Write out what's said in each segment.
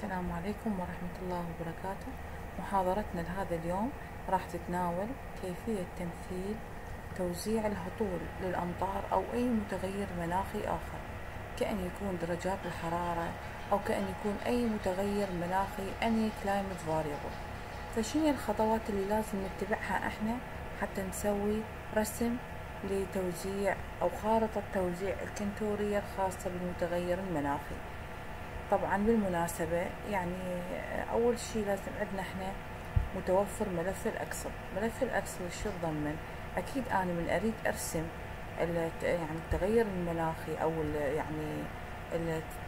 السلام عليكم ورحمة الله وبركاته. محاضرتنا لهذا اليوم راح تتناول كيفية تمثيل توزيع الهطول للأمطار أو أي متغير مناخي آخر. كأن يكون درجات الحرارة أو كأن يكون أي متغير مناخي any climate variable. فشنو الخطوات اللي لازم نتبعها إحنا حتى نسوي رسم لتوزيع أو خارطة توزيع الكنتورية الخاصة بالمتغير المناخي؟ طبعا بالمناسبة يعني أول شي لازم عندنا إحنا متوفر ملف الأكسل. ملف الأكسل شو تضمن أكيد أنا من أريد أرسم يعني التغير المناخي أو يعني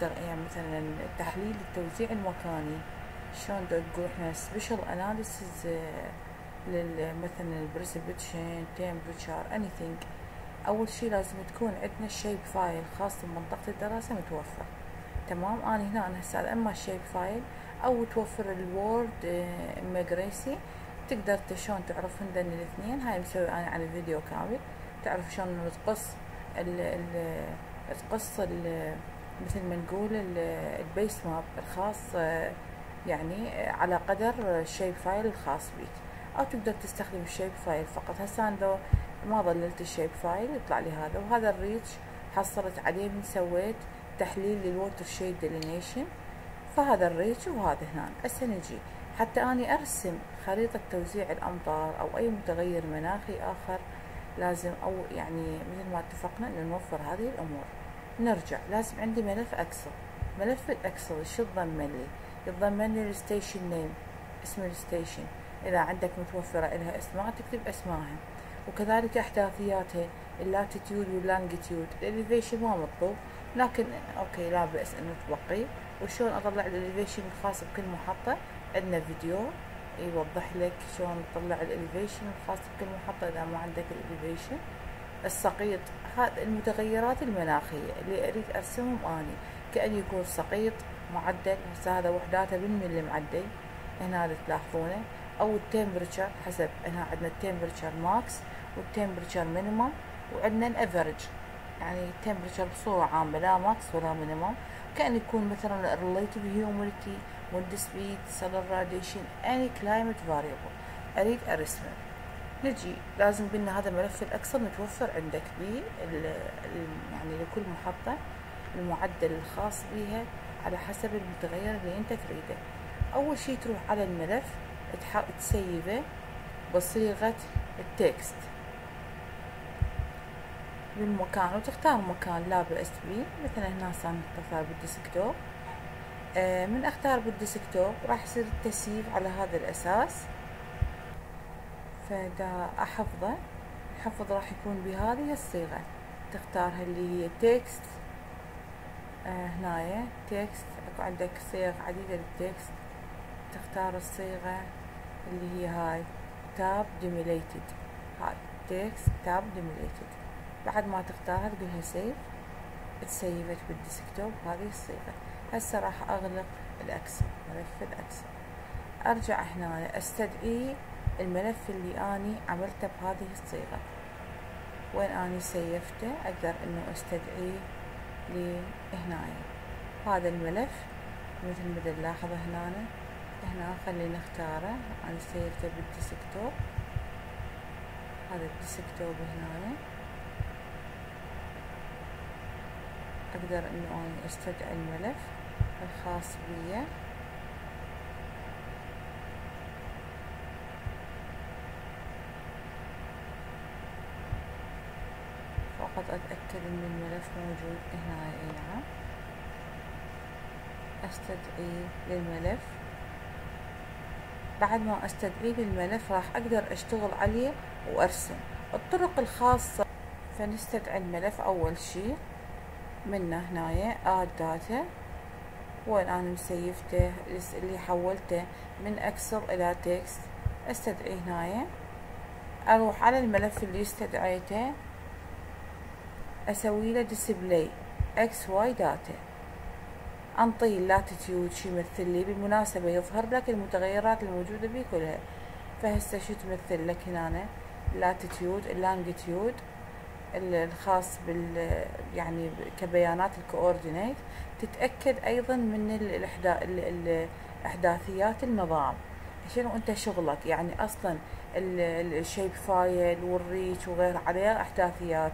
يعني مثلا تحليل التوزيع المكاني. شلون تقول؟ إحنا spatial analysis مثلا ال precipitation temperature anything. أول شي لازم تكون عندنا ال shapefile خاص بمنطقة الدراسة متوفر تمام. أنا هنا أنا هسه إما الشيب فايل أو توفر الوورد اميجريسي تقدر شلون تعرفون ذن الاثنين. هاي مسوي أنا على فيديو كامل. تعرف شلون تقص ال ال تقص ال مثل ما نقول البيس ماب الخاص يعني على قدر الشيب فايل الخاص بيك. أو تقدر تستخدم الشيب فايل فقط. هسه أنا لو ما ظللت الشيب فايل يطلع لي هذا. وهذا الريتش حصلت عليه من سويت تحليل لل watershed delineation. فهذا ال reach وهذا هنا هسه نجي حتى أني أرسم خريطة توزيع الأمطار أو أي متغير مناخي آخر لازم أو يعني مثل ما اتفقنا ان نوفر هذه الأمور. نرجع لازم عندي ملف Excel ملف ال Excel شو تضمن لي؟ يتضمن لي ال station name اسم الستيشن إذا عندك متوفرة لها اسماء تكتب اسمائها وكذلك أحداثياتها ال latitude وال longitude ال elevation ما مطلوب. لكن أوكي لا بأس إنه تبقي وشلون أطلع ال elevation الخاص بكل محطة؟ عندنا فيديو يوضح لك شلون تطلع ال elevation الخاص بكل محطة إذا ما عندك ال elevation. السقيط هذا المتغيرات المناخية اللي أريد أرسمهم أني. كأن يكون سقيط معدل هسه هذا وحداته بالملي معدل. هنا تلاحظونه. أو ال temperature حسب. هنا عندنا ال temperature max وال temperature minimum وعندنا ال average يعني ال temperature بصورة عامة لا max ولا minimum كأن يكون مثلا relative humidity speed solar radiation any climate variable. أريد أرسمه نجي. لازم قلنا هذا ملف ال Excel متوفر عندك بي يعني لكل محطة المعدل الخاص بها على حسب المتغير اللي أنت تريده. أول شي تروح على الملف تسيفه بصيغة ال text بالمكان وتختار مكان لا بأس بي مثلا هنا صار نختار بال desktop. آه من أختار بال desktop راح يصير التسييف على هذا الأساس. فدا أحفظه الحفظ راح يكون بهذه الصيغة. تختارها اللي هي text آه هنايا text أكو عندك صيغ عديدة لل text تختار الصيغة اللي هي هاي tab delimited هاي text tab delimited بعد ما تختارها تقولها save. تسيفت بال desktop هذه الصيغة. هسه راح أغلق ال Excel ملف ال Excel أرجع هنا أستدعي الملف اللي أني عملته بهذه الصيغة. وين أني سيفته؟ أقدر إنه استدعيه لهنايا هذا الملف مثل ما نلاحظه هنا. هنا خلينا نختاره. أنا سيفته بالديسكتوب. هذا الديسكتوب هنا. أقدر انه اني أستدعي الملف الخاص بي. فقط أتأكد إن الملف موجود هنا اي نعم أستدعي للملف. بعد ما أستدعي للملف راح أقدر أشتغل عليه وأرسم. الطرق الخاصة فنستدعي الملف أول شي. منه هنايا add data وين أنا مسيفته؟ اللي حولته من Excel إلى text أستدعي هنايا. أروح على الملف اللي استدعيته. أسوي له display XY data أنطيه ال latitude شي يمثل لي بالمناسبة يظهر لك المتغيرات الموجودة بيه كلها فهسه شو تمثل لك هنا ال latitude ال longitude الخاص بال يعني كبيانات ال coordinate تتأكد أيضا من الإحداثيات النظام. شنو أنت شغلك؟ يعني أصلا ال shapefile وال reach وغير عليها إحداثيات.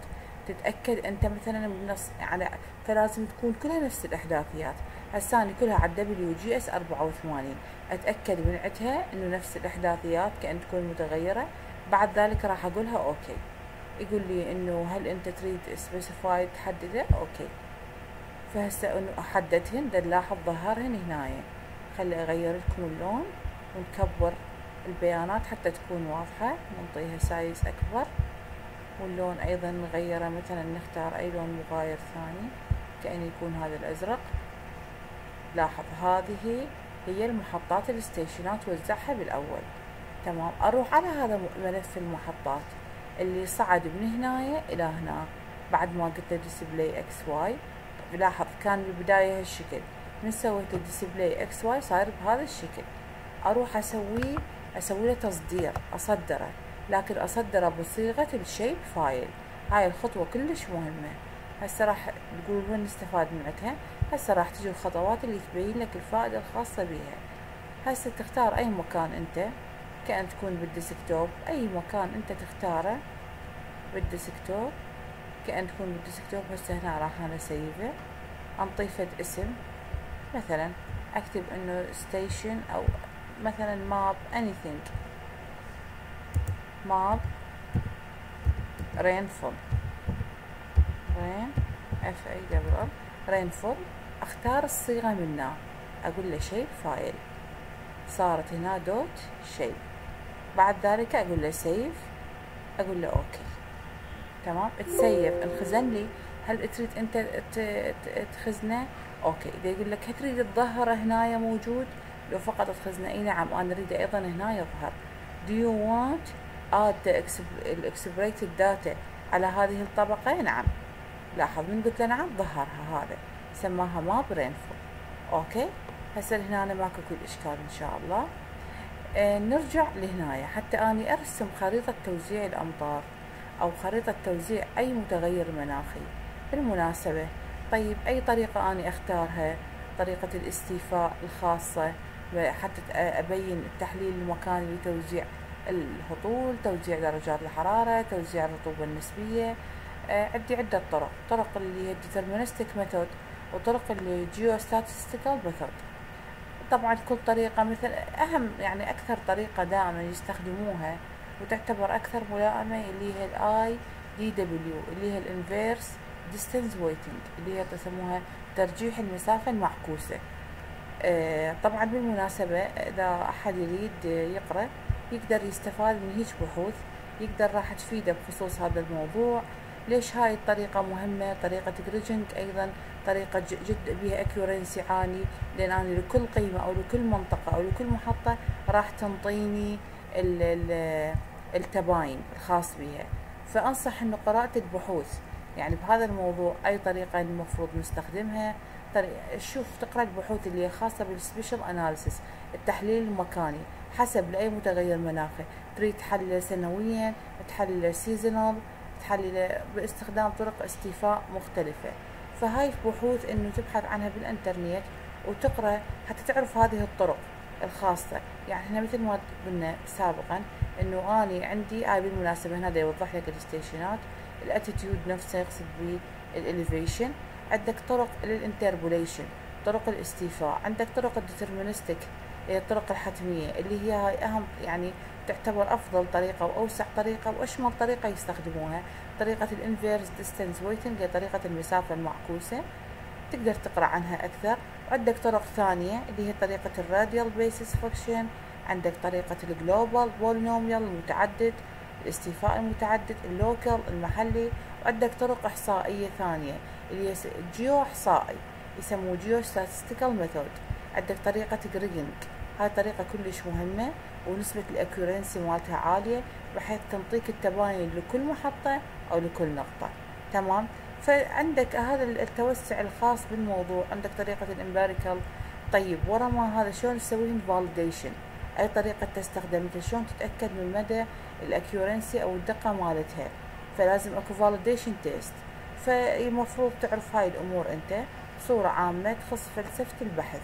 تتأكد أنت مثلا من يعني فلازم تكون كلها نفس الإحداثيات. هسه أني كلها على WGS 84 أتأكد من عندها إنه نفس الأحداثيات كأن تكون متغيرة. بعد ذلك راح أقولها okay. يقول لي إنه هل أنت تريد specified تحدده؟ okay. فهسه إنه أحددهن نلاحظ ظهرهن هنايا. خلي أغير لكم اللون ونكبر البيانات حتى تكون واضحة. نعطيها size أكبر. واللون أيضا نغيره مثلا نختار أي لون مغاير ثاني كأن يكون هذا الأزرق. لاحظ هذه هي المحطات ال stationات وزعها بالأول. تمام. أروح على هذا ملف المحطات. اللي صعد من هنا إلى هنا بعد ما قلت له display XY لاحظ كان بالبداية هالشكل. من سويت ال display XY صاير بهذا الشكل. أروح اسويه أسوي له تصدير أصدره. لكن أصدره بصيغة ال shapefile هاي الخطوة كلش مهمة. هسه راح تقول وين نستفاد من عندها هسه راح تجي الخطوات اللي تبين لك الفائدة الخاصة بها هسه تختار أي مكان أنت. كأن تكون بال desktop. أي مكان أنت تختاره بال desktop كأن تكون بال desktop هسه هنا راح أنا أسيفه أنطيه اسم. مثلا أكتب إنه station أو مثلا map anything. map rainfall. rain f a w rainfall. أختار الصيغة منها أقول له shapefile صارت هنا dot شيب بعد ذلك أقول له save؟ أقول له okay. تمام؟ تسيف. انخزن لي. هل تريد أنت تخزنه؟ okay. إذا يقول لك تريد تظهره هنا موجود؟ لو فقط تخزنه. إي نعم أنا أريد أيضا هنا يظهر. Do you want add the exported data على هذه الطبقة؟ نعم. لاحظ من قلت له نعم ظهرها هذا. سماها map rainfall أوكي؟ هسه هنا أنا ماكو كل إشكال إن شاء الله. نرجع لهنايا. حتى أني أرسم خريطة توزيع الأمطار أو خريطة توزيع أي متغير مناخي. بالمناسبة طيب أي طريقة أني أختارها؟ طريقة الاستيفاء الخاصة حتى أبين التحليل المكاني لتوزيع الهطول توزيع درجات الحرارة توزيع الرطوبة النسبية. آه عندي عدة طرق. طرق اللي هي deterministic method وطرق ال geostatistical method طبعا كل طريقة مثل أهم يعني أكثر طريقة دائما يستخدموها وتعتبر أكثر ملائمة اللي هي ال ID اللي هي ال inverse distance weighting اللي هي تسموها ترجيح المسافة المعكوسة. آه طبعا بالمناسبة إذا أحد يريد يقرأ يقدر يستفاد من هيج بحوث يقدر راح تفيده بخصوص هذا الموضوع. ليش هاي الطريقة مهمة؟ طريقة kriging أيضا طريقة جد بها accuracy عالي لأن أنا لكل قيمة أو لكل منطقة أو لكل محطة راح تنطيني التباين الخاص بها فأنصح أنه قراءة البحوث. يعني بهذا الموضوع أي طريقة المفروض نستخدمها؟ شوف تقرأ البحوث اللي هي خاصة بال spatial analysis التحليل المكاني حسب لأي متغير مناخي. تريد تحلل سنويا تحلل seasonal تحلل باستخدام طرق استيفاء مختلفة. فهاي بحوث إنه تبحث عنها بالإنترنت وتقرأ حتى تعرف هذه الطرق الخاصة. يعني إحنا مثل ما قلنا سابقا إنه أني عندي هاي بالمناسبة هنا يوضح لك الستيشنات ال altitude نفسه يقصد به ال elevation. عندك طرق لل interpolation طرق الاستيفاء. عندك طرق ال deterministic الطرق الحتمية اللي هي هاي أهم يعني تعتبر أفضل طريقة وأوسع طريقة وأشمل طريقة يستخدموها؟ طريقة ال inverse distance weighting طريقة المسافة المعكوسة. تقدر تقرأ عنها أكثر. وعندك طرق ثانية اللي هي طريقة ال radial basis function عندك طريقة ال global polynomial المتعدد الاستيفاء المتعدد ال local المحلي وعندك طرق إحصائية ثانية اللي هي جيو إحصائي يسموه geostatistical method عندك طريقة kriging هاي طريقة كلش مهمة. ونسبة ال accuracy مالتها عالية بحيث تنطيك التباين لكل محطة أو لكل نقطة. تمام؟ فعندك هذا التوسع الخاص بالموضوع. عندك طريقة ال empirical طيب ورا ما هذا شلون تسوي validation أي طريقة تستخدم؟ انت شلون تتأكد من مدى ال accuracy أو الدقة مالتها؟ فلازم أكو validation test فالمفروض تعرف هاي الأمور أنت. بصورة عامة تخص فلسفة البحث.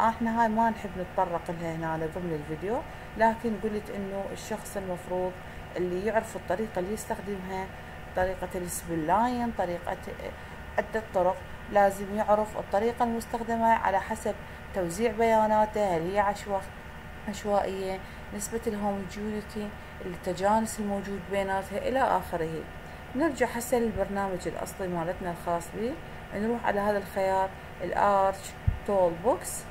إحنا هاي ما نحب نتطرق لها هنا ضمن الفيديو لكن قلت إنه الشخص المفروض اللي يعرف الطريقة اللي يستخدمها طريقة ال spline طريقة عدة طرق لازم يعرف الطريقة المستخدمة على حسب توزيع بياناته هل هي عشوائية نسبة ال homogeneity التجانس الموجود بيناتها إلى آخره. نرجع هسه للبرنامج الأصلي مالتنا الخاص به نروح على هذا الخيار ال ArcToolbox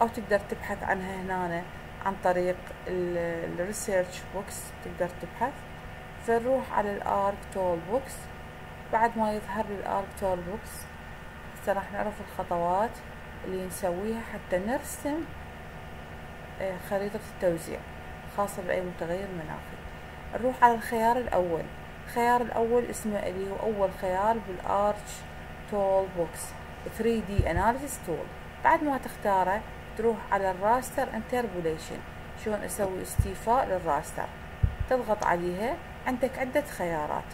أو تقدر تبحث عنها هنا عن طريق ال research box تقدر تبحث. فنروح على ال ArcToolbox. بعد ما يظهر لي ال ArcToolbox هسه راح نعرف الخطوات اللي نسويها حتى نرسم آه، خريطة التوزيع خاصة بأي متغير مناخي نروح على الخيار الأول. الخيار الأول اسمه اللي هو أول خيار بال ArcToolbox 3D Analysis Tool. بعد ما تختاره تروح على ال raster interpolation شلون أسوي استيفاء لل raster؟ تضغط عليها عندك عدة خيارات.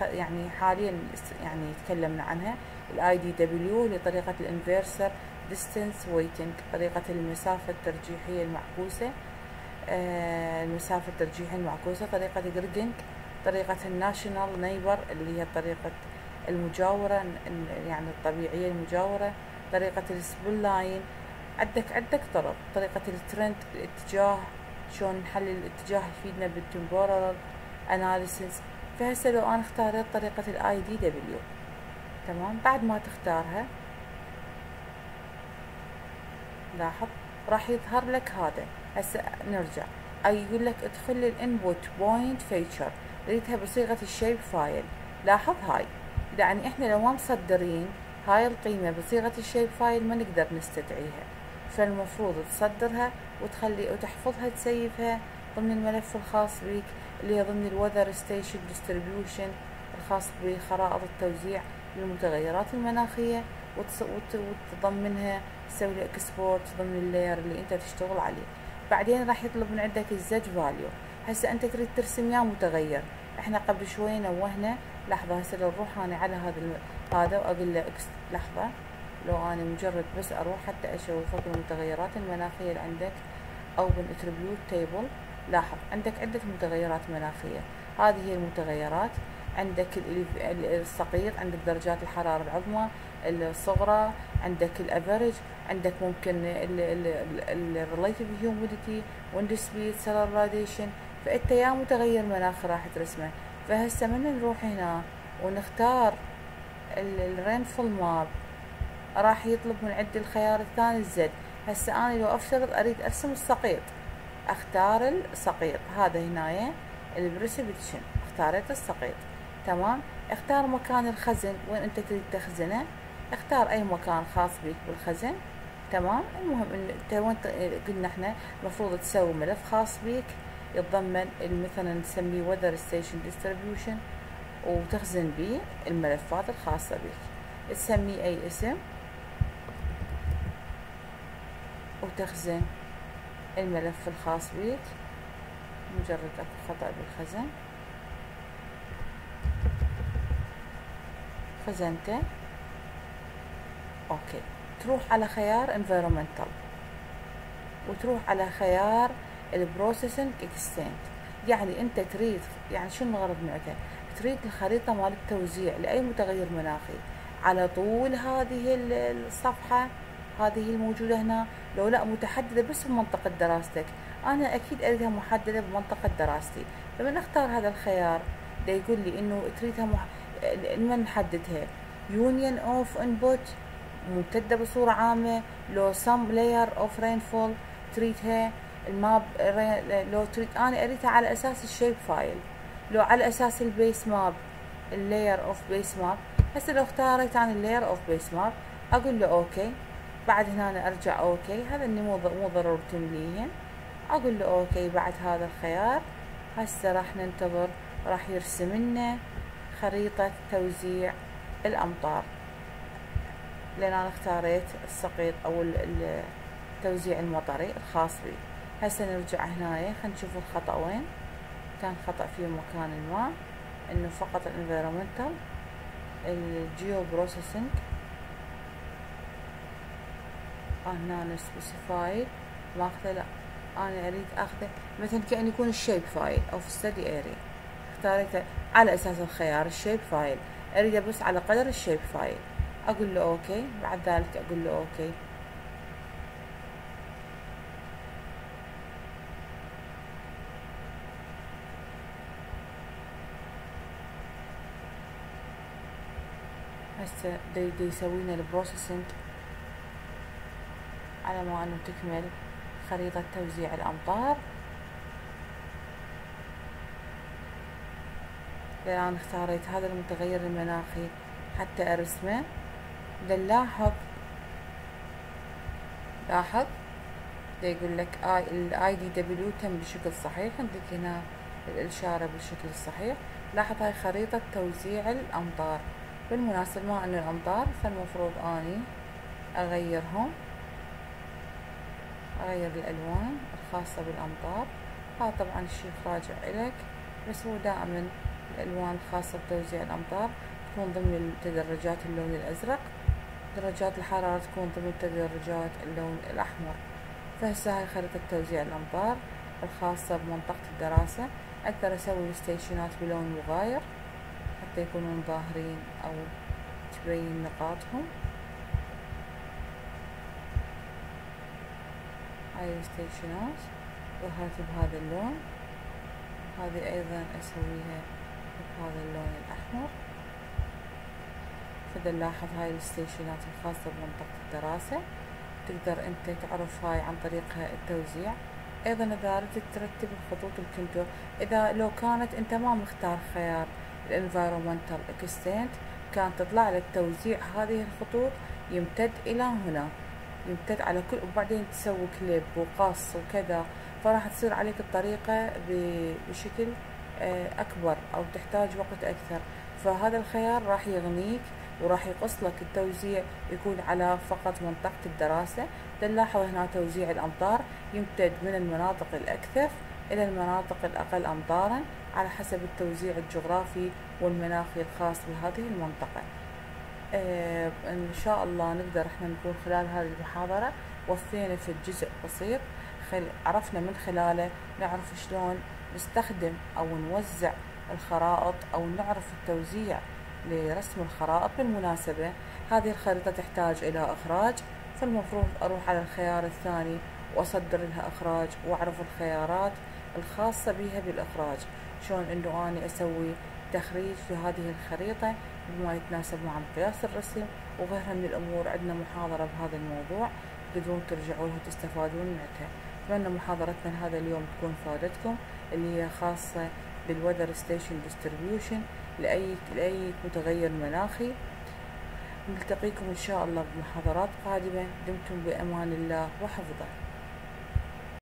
يعني حاليا يعني تكلمنا عنها. ال IDW لطريقة ال inverse distance weighting طريقة المسافة الترجيحية المعكوسة آه، المسافة الترجيحية المعكوسة طريقة kriging طريقة ال natural neighbor اللي هي طريقة المجاورة يعني الطبيعية المجاورة. طريقة ال spline. عندك عندك طرق. طريقة الترند الاتجاه شلون نحلل الاتجاه يفيدنا بال temporal analysis فهسه لو أنا اختاريت طريقة ال IDW تمام؟ بعد ما تختارها لاحظ راح يظهر لك هذا. هسه نرجع. أي يقول لك ادخل ال input point feature ريتها بصيغة ال shapefile لاحظ هاي. يعني إحنا لو ما مصدرين هاي القيمة بصيغة ال shapefile ما نقدر نستدعيها. فالمفروض تصدرها وتخلي وتحفظها تسيفها ضمن الملف الخاص بك اللي هي ضمن ال weather station distribution الخاص بخرائط التوزيع للمتغيرات المناخية وتضمنها تسوي export ضمن ال layer اللي انت تشتغل عليه. بعدين راح يطلب من عندك ال Z value هسه انت تريد ترسم يا متغير. إحنا قبل شوي نوهنا لحظة هسه لو نروح أنا على هذا هذا وأقول له X لحظة لو أنا مجرد بس أروح حتى أشوفك المتغيرات المناخية اللي عندك أو بال attribute table لاحظ عندك عدة متغيرات مناخية هذه هي المتغيرات عندك الصقيط عندك درجات الحرارة العظمى الصغرى عندك ال average عندك ممكن ال relative humidity wind speed radiation فأنت يا متغير مناخي راح ترسمه. فهسه من نروح هنا ونختار ال rainfall map. راح يطلب من عندي الخيار الثاني ال Z. هسه أنا لو افترض أريد أرسم السقيط. أختار السقيط. هذا هنايا ال precipitation اختاريت السقيط. تمام؟ اختار مكان الخزن. وين أنت تريد تخزنه؟ اختار أي مكان خاص بك بالخزن. تمام؟ المهم إنت وين قلنا إحنا المفروض تسوي ملف خاص بك يتضمن مثلا نسميه weather station distribution وتخزن به الملفات الخاصة بك. تسميه أي اسم وتخزن الملف الخاص بك. مجرد أكو خطأ بالخزن. خزنته. أوكي. تروح على خيار environmental. وتروح على خيار ال processing extent. يعني انت تريد يعني شنو الغرض منها تريد الخريطة مال التوزيع لأي متغير مناخي. على طول هذه الصفحة هذه الموجودة هنا. لو لا متحددة بس بمنطقة دراستك. أنا أكيد أريدها محددة بمنطقة دراستي. لما أختار هذا الخيار دا يقول لي إنه تريدها مح... من نحددها. union of input ممتدة بصورة عامة. لو same layer of rainfall تريدها. ال map لو تريد أنا اريدها على أساس ال shapefile. لو على أساس ال base map ال layer of base map. هسه لو اختاريت أنا ال layer of base map أقول له okay. بعد هنا أنا أرجع okay. هذا اني مو مو ضروري تمليهن أقول له okay بعد هذا الخيار. هسه راح ننتظر راح يرسم لنا خريطة توزيع الأمطار. لأن أنا اختاريت السقيط أو التوزيع المطري الخاص بي. هسه نرجع هنايا خلينا نشوف الخطأ وين. كان خطأ في مكان ما إنه فقط ال environmental ال geoprocessing هنا specified ماخذه لا. أنا أريد أخذه مثلا كأن يكون ال shapefile أو في study area اختاريته على أساس الخيار ال shapefile أريده بس على قدر ال shapefile أقول له okay بعد ذلك أقول له okay هسه دي, دي لنا ال processing على ما أنه تكمل خريطة توزيع الأمطار. الان اختاريت هذا المتغير المناخي حتى أرسمه. نلاحظ لاحظ يقول لك آي ال IDW تم بشكل صحيح عندك هنا الإشارة بالشكل الصحيح. لاحظ هاي خريطة توزيع الأمطار. بالمناسبة ما عندنا الأمطار فالمفروض أني أغيرهم. أغير الألوان الخاصة بالأمطار هذا طبعا الشيء راجع إلك بس هو دائما الألوان الخاصة بتوزيع الأمطار تكون ضمن تدرجات اللون الأزرق. درجات الحرارة تكون ضمن تدرجات اللون الأحمر. فهسه هاي خريطة توزيع الأمطار الخاصة بمنطقة الدراسة. أقدر أسوي ال stationات بلون مغاير. حتى يكونون ظاهرين أو تبين نقاطهم. هاي ال stationات ظهرت بهذا اللون. هذه أيضا أسويها بهذا اللون الأحمر. فدا نلاحظ هاي ال stationات الخاصة بمنطقة الدراسة تقدر أنت تعرف هاي عن طريقها التوزيع. أيضا إذا أردت ترتب الخطوط الكنتور إذا لو كانت أنت ما مختار خيار ال environmental extent كان تطلع لك توزيع هذه الخطوط يمتد إلى هنا. يمتد على كل وبعدين تسوي كليب وقص وكذا. فراح تصير عليك الطريقة بشكل آه، أكبر أو تحتاج وقت أكثر. فهذا الخيار راح يغنيك وراح يقص لك التوزيع يكون على فقط منطقة الدراسة. تلاحظ هنا توزيع الأمطار يمتد من المناطق الأكثر إلى المناطق الأقل أمطارا على حسب التوزيع الجغرافي والمناخي الخاص بهذه المنطقة آه إن شاء الله نقدر إحنا نكون خلال هذه المحاضرة وفينا في الجزء بسيط. عرفنا من خلاله نعرف شلون نستخدم أو نوزع الخرائط أو نعرف التوزيع لرسم الخرائط بالمناسبة هذه الخريطة تحتاج إلى إخراج فالمفروض أروح على الخيار الثاني وأصدر لها إخراج وأعرف الخيارات الخاصة بها بالإخراج. شلون إنه أنا أسوي تخريج لهذه الخريطة بما يتناسب مع مقياس الرسم. وغيرها من الأمور عندنا محاضرة بهذا الموضوع تقدرون ترجعوا لها وتستفادون منها. أتمنى محاضرتنا لهذا اليوم تكون فادتكم اللي هي خاصة بال weather station distribution لأي لأي متغير مناخي. نلتقيكم إن شاء الله بمحاضرات قادمة. دمتم بأمان الله وحفظه.